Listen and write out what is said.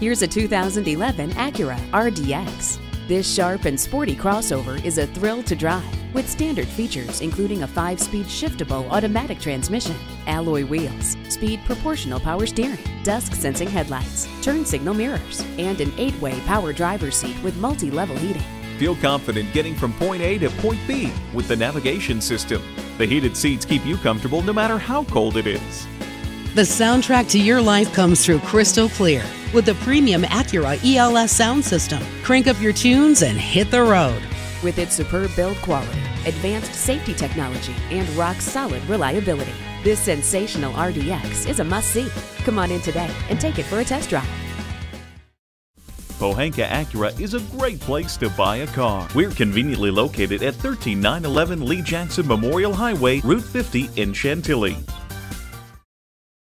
Here's a 2011 Acura RDX. This sharp and sporty crossover is a thrill to drive with standard features including a 5-speed shiftable automatic transmission, alloy wheels, speed proportional power steering, dusk sensing headlights, turn signal mirrors, and an 8-way power driver's seat with multi-level heating. Feel confident getting from point A to point B with the navigation system. The heated seats keep you comfortable no matter how cold it is. The soundtrack to your life comes through crystal clear with the premium Acura ELS sound system. Crank up your tunes and hit the road. With its superb build quality, advanced safety technology, and rock solid reliability, this sensational RDX is a must see. Come on in today and take it for a test drive. Pohanka Acura is a great place to buy a car. We're conveniently located at 13911 Lee Jackson Memorial Highway, Route 50 in Chantilly.